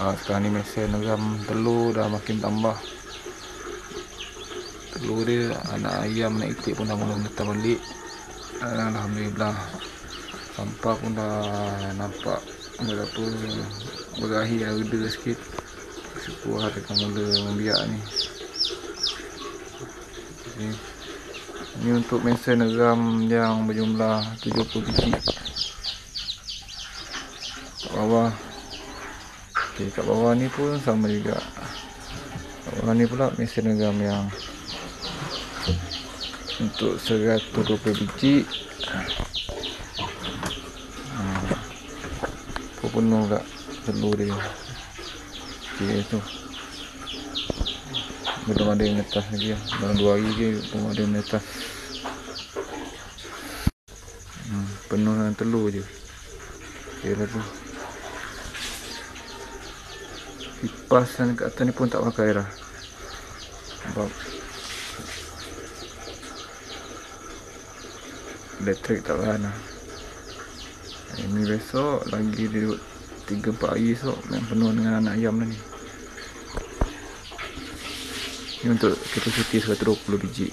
uh, sekarang ni mesin neram telur dah makin tambah. Telur dia anak ayam nak itik pun dah mula menetas balik. Uh, Alhamdulillah. Sampah pun dah nampak. Berapa berakhir dah reda sikit. Syukur harga mula membiak ni. Okay. untuk mesin neram yang berjumlah 70 biji bawah okay, kat bawah ni pun sama juga. Kat bawah ni pula mesin neram yang untuk 120 biji. Hmm. penuh kat telur dia? Ok tu. Belum ada yang netas lagi lah. Dalam 2 hari je belum ada yang netas hmm, penuh dengan telur je. Ok lah tu kipas yang kat atas ni pun tak pakai dah sebab elektrik tak lah. Ini besok lagi dia 3-4 hari esok yang penuh dengan anak ayam ni. Ni untuk kapasiti 120 biji